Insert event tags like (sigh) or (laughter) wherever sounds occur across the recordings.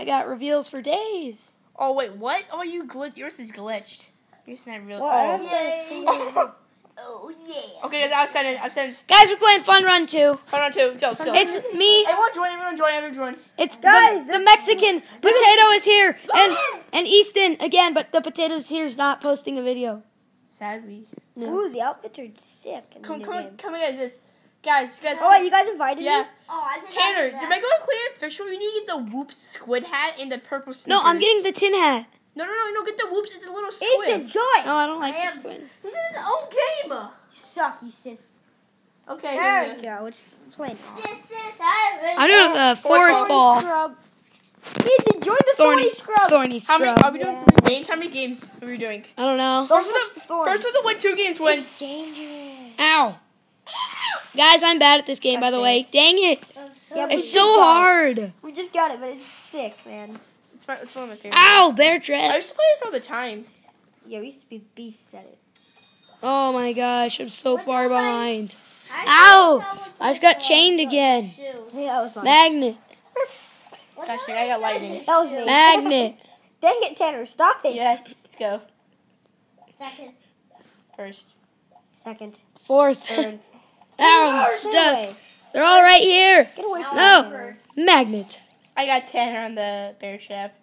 I got reveals for days. Oh, wait, what? Oh, you glitch. Yours is glitched. Yours is not real. Well, I oh. Don't see oh. Yeah. Okay, guys, I'll send it. I'll send Guys, we're playing Fun Run 2. Fun Run two. Go, go. It's me. Everyone join, everyone join, everyone join. It's Guys, the, the this- Mexican potato is here, (gasps) and and Easton again, but the potatoes here is not posting a video. Sadly. No. Ooh, the outfits are sick. Come, come, game. come guys, this. Guys, guys. Oh, wait, you guys invited Yeah. me? Oh, I think Tanner, to make it clear, official, you need to get the Whoop squid hat and the purple sneakers. No, I'm getting the tin hat. No, no, no, no, get the Whoops. It's a little squid. Easton, join. No, I don't like I this am- one. He's in his own game. You Suck, you Easton. Okay. There here we go. It's playing. This is I'm doing the forest ball. Scrub. Easton, join the Thorny, thorny scrub. thorny How many? Are we doing three games? How many games are we doing? I don't know. Don't First touch with the thorns. First one to win two games wins. It's dangerous. Ow. Guys, I'm bad at this game, by the way. Dang it. Yeah, It's so got it. hard. We just got it, but it's sick, man. It's, my, it's one of my favorites. Ow, bear tread. I used to play this all the time. Yeah, we used to be beasts at it. Oh my gosh, I'm so far behind. I Ow! don't know what I just got chained again. Yeah, that was mine. Magnet. What Gosh, I got lightning. That was me. Magnet. (laughs) Dang it, Tanner, stop it. Yes, let's go. Second. First. Second, Fourth. third. (laughs) Ow, I'm stuck. away. They're all right here. Get away from No. me. First. Magnet. I got Tanner on the bear trap.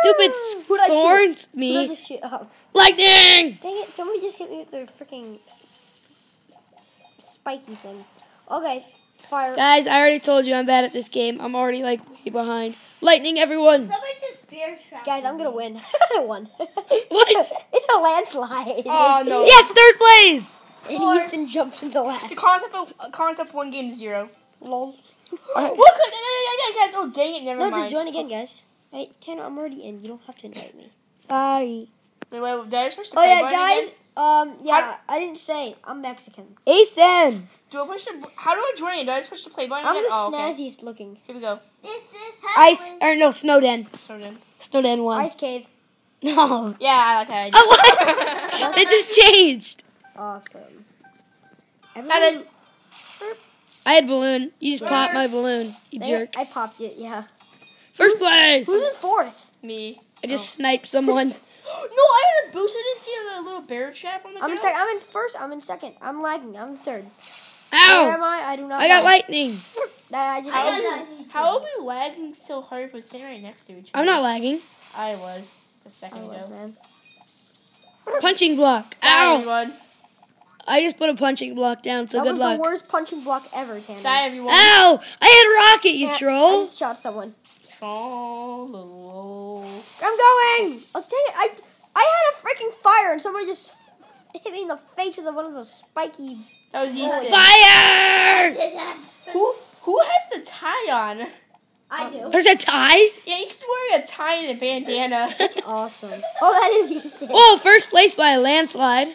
Stupid Who'd I shoot? thorns. Who did Me. this shit up? Lightning. Dang it, somebody just hit me with their freaking spiky thing. Okay, fire. Guys, I already told you I'm bad at this game. I'm already like way behind. Lightning, everyone. Somebody just bear trapped Guys, I'm gonna win. (laughs) I won. (laughs) What? It's a landslide. Oh no. Yes, third place. And Four. Houston jumps into It's last. a concept of a concept of one game to zero. Lol. Look, guys. (laughs) Oh dang it, never No, mind. just join again, guys. Hey, Tanner, I'm already in. You don't have to invite me. Sorry. Wait, wait, did I push the Oh yeah, guys. again? Um, yeah, I didn't say I'm Mexican. Easton. Do I push the? How do I join it? Do I just push the play button I'm again? the oh, okay. looking. Here we go. This is Ice or no Snowden. So then. Snowden won. Ice cave. (laughs) No. Yeah, I like that. (laughs) Oh, what? it just changed. Awesome. And Everyone, then I had balloon. You just popped my balloon. You They- jerk. I popped it. Yeah. First place. Who's in fourth? me. I just oh. sniped someone. (laughs) no, I had a boost. I didn't see a little bear trap on the I'm in ground. second. I'm in first. I'm in second. I'm lagging. I'm in third. Where am I? I do not. I got know. lightning. (laughs) I just. How I are, got we, how are we lagging so hard if we're sitting right next to each other? I'm not lagging. I was a second was, ago. man. Punching block. Ow! everyone. I just put a punching block down, so that good was luck. the worst punching block ever, Tanner. Die, everyone. Ow! I had a rocket, you Yeah, I troll. just shot someone. Troll. I'm going. Oh dang it! I I had a freaking fire and somebody just f- hit me in the face with one of those spiky. That was Easton. Fire! Did that. Who who has the tie on? I do. There's a tie? Yeah, he's wearing a tie and a bandana. That's awesome. Oh, that is Easton. Oh, first place by a landslide.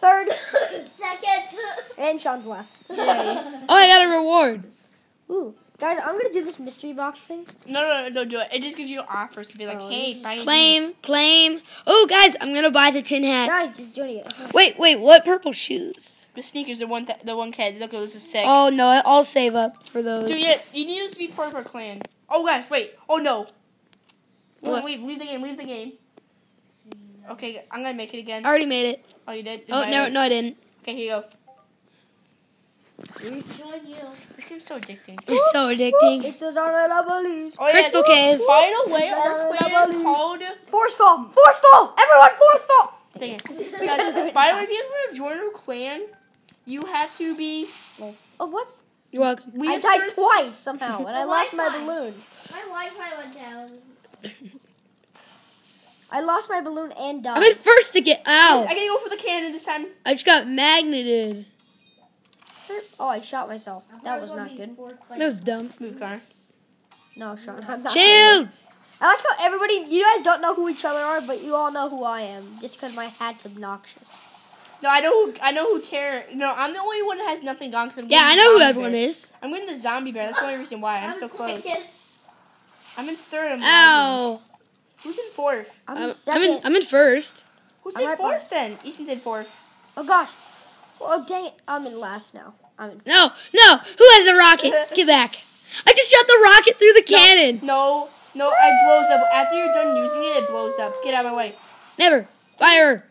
Third (coughs) Second. (laughs) and Sean's last. Yay. (laughs) Oh, I got a reward. Ooh, guys, I'm gonna do this mystery box thing. No, no, no, don't do it. It just gives you offers to be like, Oh, hey, you buy these. Claim, claim. Oh, guys, I'm gonna buy the tin hat. Guys, just joining it. Wait, wait, what purple shoes? The sneakers, the one, th- the one kid. Look, this is sick. Oh no, I'll save up for those. Dude, yeah, you need to be part of our clan. Oh, guys, wait. Oh no. Listen, leave, leave the game, leave the game. Okay, I'm gonna make it again. I already made it. Oh, you did? Oh no, us. no, I didn't. Okay, here you go. Which one you? This game's so addicting. It's so addicting. It's the Zonalabalies. Oh, yeah. Crystal Cave. By the way, our Zara clan is called. Forceful! Forceful! Everyone, forceful! Dang it. We Guys, gotta do it by the way, if you guys want to join our clan, you have to be. Oh, what? You're welcome. We I died twice somehow, and I (laughs) lost my balloon. My Wi-Fi went down. (coughs) I lost my balloon and died. I'm died. in first again. I Ow! I gotta go for the cannon this time. I just got magneted. Oh, I shot myself. I'm That was not good. That was dumb. Move, Connor. No, Sean, (laughs) I'm not. Chill. I like how everybody, you guys don't know who each other are, but you all know who I am, just because my hat's obnoxious. No, I know who. I know who Terror. No, I'm the only one that has nothing gone. Cause I'm Yeah, I know who everyone bear. is. I'm getting the zombie bear. That's the only reason why I'm so close. second. I'm in third. I'm lagging. Ow. Who's in fourth? I'm I'm, in I'm in. I'm in first. Who's I'm in right fourth then? Easton's in fourth. oh gosh. Oh dang it! I'm in last now. I'm in. No, no. Who has the rocket? (laughs) Get back. I just shot the rocket through the cannon. No, no, it blows up. After you're done using it, it blows up. Get out of my way. Never. Fire.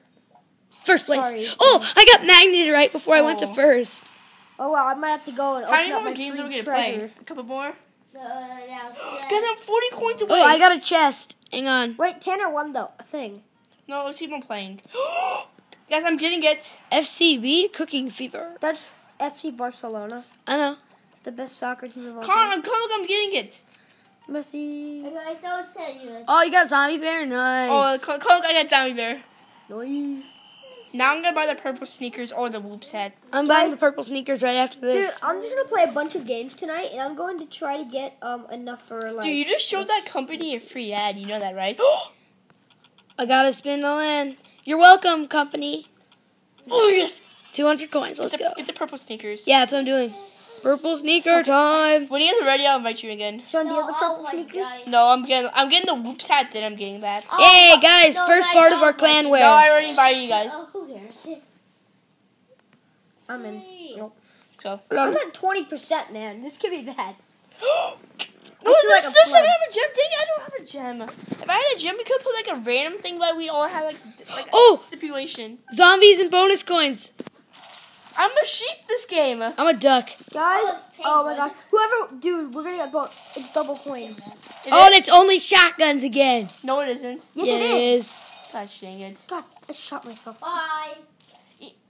First place. Sorry. Oh, I got magneted right before I went to Oh. first. Oh wow! I might have to go and How open many up more my games are we gonna play? treasure. A couple more. Uh, yeah, Guys, I'm 40 coins away. Oh, I got a chest. Hang on. Wait, Tanner won the thing. No, let's keep on playing. (gasps) Guys, I'm getting it. FCB Cooking Fever. That's FC Barcelona, I know. the best soccer team of all Con, time. I'm look, I'm getting it. Messi. I don't say you. Oh, you got zombie bear. Nice. Oh, Con, Con, I got Zombie Bear. Nice. Now I'm gonna buy the purple sneakers or the whoop set. I'm buying the purple sneakers right after this. Dude. I'm just gonna play a bunch of games tonight, and I'm going to try to get um enough for like. Dude, you just showed that company a free ad. You know that, right? (gasps) I gotta a spindle in. You're welcome, company. oh yes. 200 coins. Let's Get the, go. get the purple sneakers. Yeah, that's what I'm doing. Purple sneaker time. When you guys are ready, I'll invite you again. Sean, do you have the purple my sneakers? God. No, I'm getting I'm getting the whoops hat. Then I'm getting that. Oh, Hey guys, no, first guys, part of our clan God. wear. No, I already invited you guys. Oh, who cares? I'm in. Nope. So. I'm at twenty percent, man. This could be bad. (gasps) No, feel like there's, a there's pleb. I have a gem. Dang, it, I don't have a gem. If I had a gem, we could put like a random thing, but we all had like like a Oh! stipulation. Zombies and bonus coins. I'm a sheep this game. I'm a duck. Guys, Oh, oh my penguin. gosh. Whoever, dude, we're gonna get both. It's double coins. It Oh, and it's only shotguns again. no, it isn't. Yes, yeah, it it is. is. Gosh dang it. God, I shot myself. Bye.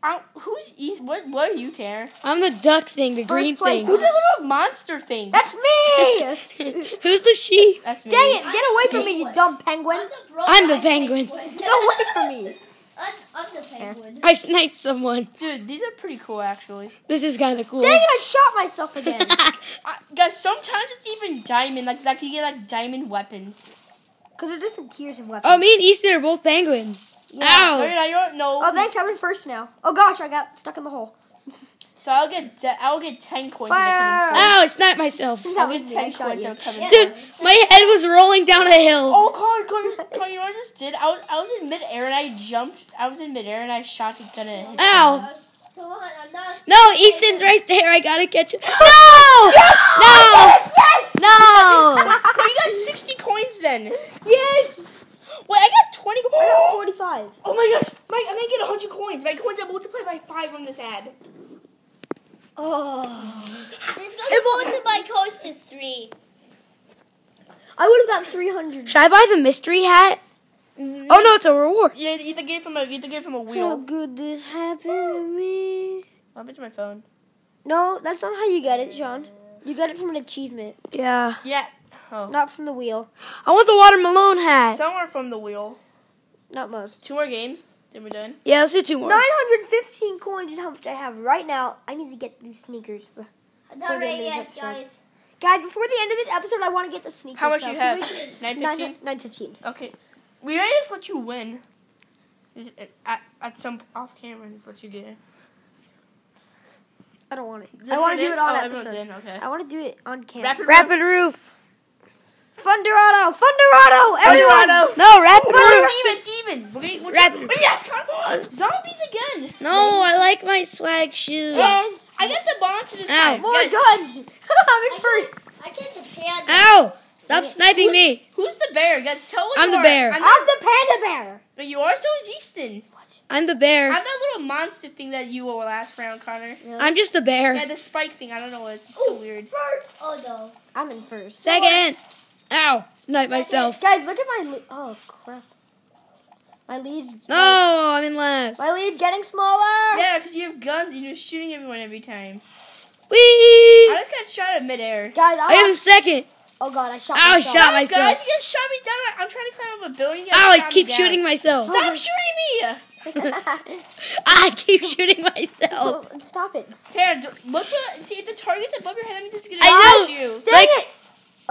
I- who's East? What? What are you, Tara? I'm the duck thing, the green place. thing. Who's the little monster thing? That's me! (laughs) Who's the sheep? That's me. Dang it! Get away from me, you dumb penguin! I'm the, I'm the I'm penguin. Get away from me! I'm, I'm the penguin. I sniped someone. Dude, these are pretty cool actually. This is kind of cool. Dang it! I shot myself again. (laughs) Uh, guys, sometimes it's even diamond. Like like you get like diamond weapons. Because they're different tiers of weapons. oh, me and Easton are both penguins. No, Ow. you're not. You're no. Oh, thanks. I'm in first now. Oh gosh, I got stuck in the hole. (laughs) So I'll get. te- I'll get ten coins. Fire. And I come Ow, I sniped myself. fourth. That I'll get ten shot coins. I'll come in Yeah. Dude, my head was rolling down a hill. Oh God, God, God, you know what I just did? I was, I was in midair and I jumped. I was in midair and I shot the gun and hit. Ow. Uh, come on, I'm not. No, Easton's right there. I gotta catch it. (laughs) No! No! Yes! No! So you got sixty coins then. Yes! Wait, I got twenty. I got 45. Oh my gosh, Mike, I'm gonna get hundred coins. My coins are multiplied by five from this ad. Oh. It's gonna multiply close to three. I would have got 300. Should I buy the mystery hat? Mm-hmm. Oh no, it's a reward. Yeah, you either get it from a, you either get it from a How good this happened to me. I'll bet you my phone. No, that's not how you get it, Sean. You got it from an achievement, Yeah. Yeah. Oh. not from the wheel. I want the watermelon hat. Somewhere from the wheel. Not most. Two more games. Then we're done. Yeah, let's do two more. 915 coins is how much I have right now. I need to get these sneakers. I'm not the ready end of yet, guys. Guys, before the end of this episode, I want to get the sneakers. How much so you have? we- Nine Nine- fifteen. 915. Okay. We might just let you win. At, at some off camera, just let you get it. I don't want it. Is I want to do it on in? Oh, episode. in. Okay. I want to do it on camera. Rapid Rapid roof. Fundorado! Fundorado! Everyone! Fundorado. No, rapid Oh, roof. it's even. It's even. We're gonna, we're Rapid. Oh, yes, Con- zombies again. No, I like my swag shoes. And I got the monster this Ow. more Guys, guns! (laughs) I'm in first! I get the panda. Ow! Stop sniping who's, me. Who's the bear? Guys, tell what I'm you the are. bear. I'm, I'm not, the panda bear! but you are. So is Easton. What? I'm the bear. I'm that little monster thing that you were last round, Connor. I'm just the bear. Yeah, the spike thing. I don't know what it's, it's so weird. Oh no. I'm in first. Second. Ow! Snipe myself. Guys, look at my lead. Oh, crap. My lead's. No, I'm in last. My lead's getting smaller! Yeah, because you have guns and you're just shooting everyone every time. Whee! I just got shot at midair. Guys, I am I'm. in second. Oh, God, I shot Ow, I shot myself. shot Guys, you guys shot me down. I'm trying to climb up a building. You Ow, I (laughs) keep shooting myself. Stop shooting me! I keep shooting myself. Oh, Stop it. Tara, look for see if the target's above your head. That means it's gonna I know. you. Dang Like- it!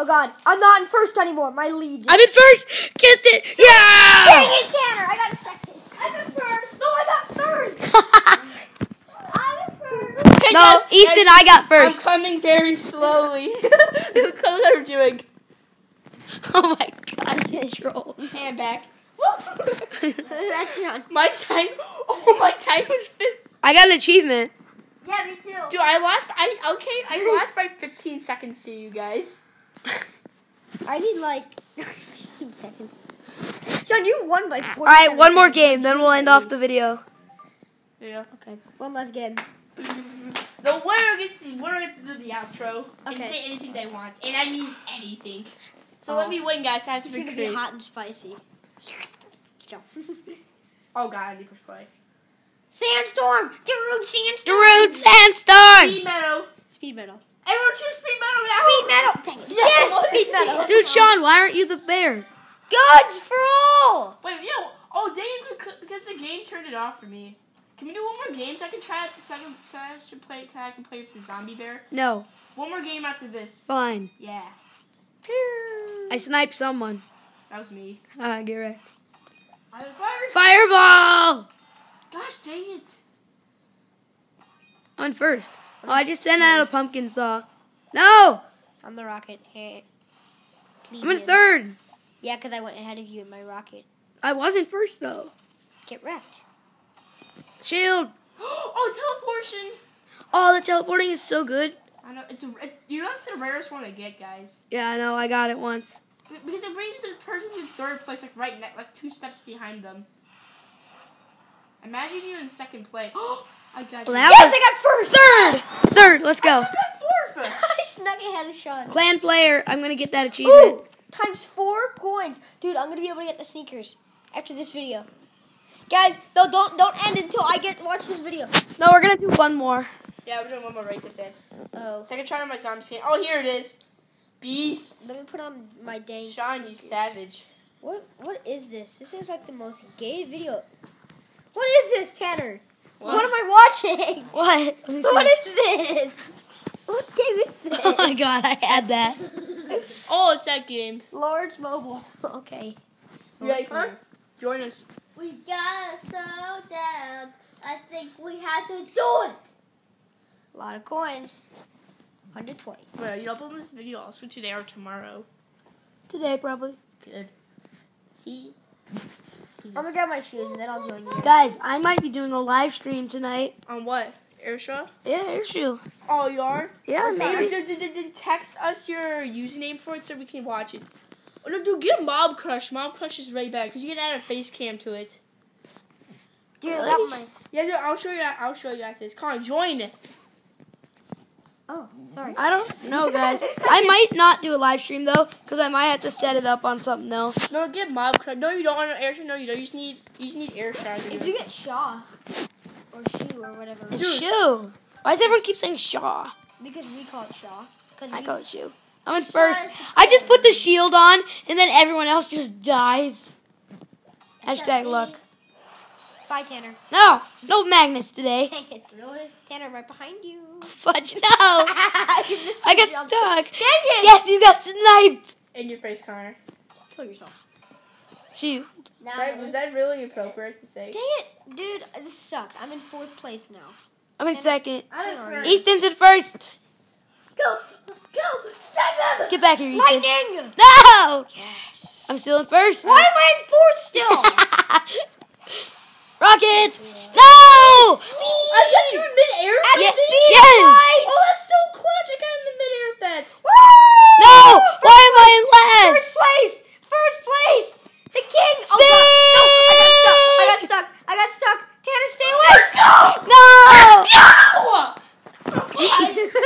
Oh, God. I'm not in first anymore. My lead. I'm in first. Get it. Dang Yeah! it, Tanner! I got second. I'm in first. No, I got third. (laughs) No, guys- Easton, guys, I got first. I'm coming very slowly. (laughs) Look what I'm doing. (laughs) Oh my god, control. Hand back. That's Sean. my time. Oh, my time was. fif- I got an achievement. Yeah, me too. Dude, I lost. I okay. I lost by 15 seconds to you guys. (laughs) I need like (laughs) 15 seconds. John, you won by 4 All right, one more game, then we'll end off the video. Yeah. Okay, one last game. (laughs) The winner gets the winner gets to do the outro and Okay. say anything they want, and I mean anything. So Oh. let me win, guys. I have to It's be gonna be hot and spicy. Let's go. Oh god, I need to push play. Sandstorm! Darude Sandstorm! Darude Sandstorm! Speed meadow. Speed metal. Everyone choose speed meadow now. Speed metal! Dang it. Yes, speed metal! (laughs) Dude, Sean, why aren't you the bear? Guns for all! Wait, yeah. Oh, they because the game turned it off for me. Can we do one more game so I can try it? So I can, so I should play. So I can play with the zombie bear. No, One more game after this. fine. Yeah, I sniped someone. that was me. Ah, get wrecked. I'm first. Fireball! Gosh dang it! I'm first. Oh, I just sent out a pumpkin saw. No! I'm the rocket. Hey. I'm in third. Yeah, because I went ahead of you in my rocket. I wasn't first, though. Get wrecked. Shield! (gasps) oh, teleportation. Oh, the teleporting is so good. I know it's a. You know it's the rarest one to get, guys. Yeah, I know. I got it once. Because it brings the person to third place, like right, next, like two steps behind them. Imagine you in second place. (gasps) (gasps) Oh, I got you. Well, Yes, I got first! third. Third. Let's go. I got fourth. (laughs) I snuck ahead of Sean. Clan player. I'm gonna get that achievement. Ooh! Times four coins. Dude, I'm gonna be able to get the sneakers after this video. Guys, no, don't don't end until I get watch this video. No, we're gonna do one more. Yeah, we're doing one more race. I said. Oh. Second try on my zombie skin. Oh, here it is. Beast. Let me put on my dang. Sean, you savage. What what is this? This is like the most gay video. What is this, Tanner? What, am I watching? (laughs) What? Let me see. What is this? What game is this? (laughs) Oh my god, I had that. (laughs) Oh, it's that game. Lords Mobile. okay. You guys want join us? We got so down. I think we had to do it. A lot of coins. 120. Well, you upload this video also today or tomorrow. Today, probably. Good. See. I'm gonna grab my shoes and then I'll join you. Guys, I might be doing a live stream tonight. On what? Airshow? Yeah, airshoe. Oh, you are? Yeah, Dude, maybe. dude, dude, dude, dude, text us your username for it so we can watch it. Oh, no, dude, get Mobcrush. Mob Crush is right back because you can add a face cam to it. Dude, Really? that my. Yeah, dude, I'll show you. I'll show you after this. Come on, join. Oh, sorry. I don't know, guys. I might not do a live stream though, because I might have to set it up on something else. No, get Mobcrush. No, you don't want an Airshow. No, you don't. You just need. You just need Airshow. to If you get Shaw or Shoe or whatever, Shoe. Why does everyone keep saying Shaw? because we call it Shaw. I call it shoe. I'm in first. I just put the shield on, and then everyone else just dies. Hashtag luck. Bye, Tanner. No, no magnets today. Dang (laughs) it. Really? Tanner, right behind you. Fudge, no. (laughs) You (laughs) I the got jump. stuck. Dang it! Yes, you got sniped. In your face, Connor. Kill yourself. She. Now, Was that, was that really appropriate to say? Dang it, dude! This sucks. I'm in fourth place now. I'm in second. I'm in first. Easton's in first. Go, go, snipe him! Get back here, Easton. Lightning! No! Yes. I'm still in first. Why am I in fourth still? Rocket! No! I got you in midair. At Yes, speed yes. light! Oh, that's so clutch! I got in the midair of that. Woo! No! Why am I in First place! First place! The king! Oh, God. No, I got stuck. I got stuck. I got stuck. Tanner, stay away! No! No! Jesus. (laughs)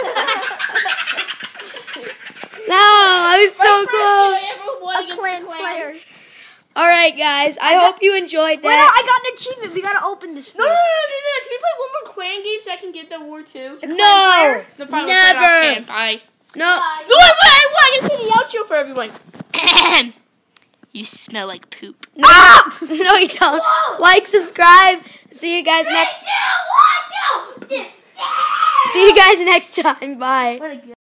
No, I was so close. Everyone A clan the player. All right, guys. I hope you enjoyed that. Wait, no. I got an achievement. We gotta open this. No, no, no, no, no, no. Can we play one more clan game so I can get the war too? No, No problem. we'll play it off never. cam. Bye. No. No, wait, wait, I want to see the outro for everyone. you smell like poop. (laughs) No, no, you don't. Like, subscribe. See you guys next. See you guys next time. Bye. What a good.